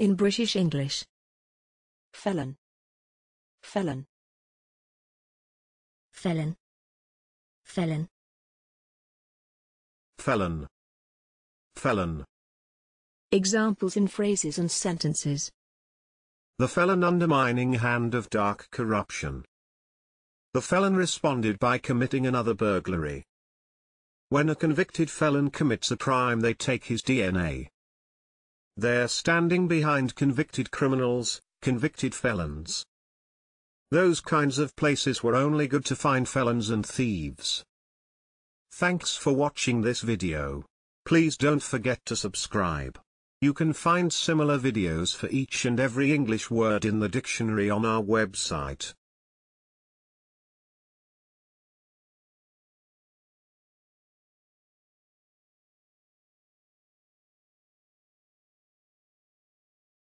In British English. Felon. Felon. felon, felon, felon, felon. Examples in phrases and sentences. The felon undermining hand of dark corruption. The felon responded by committing another burglary. When a convicted felon commits a crime they take his DNA. They're standing behind convicted criminals, convicted felons. Those kinds of places were only good to find felons and thieves. Thanks for watching this video. Please don't forget to subscribe. You can find similar videos for each and every English word in the dictionary on our website.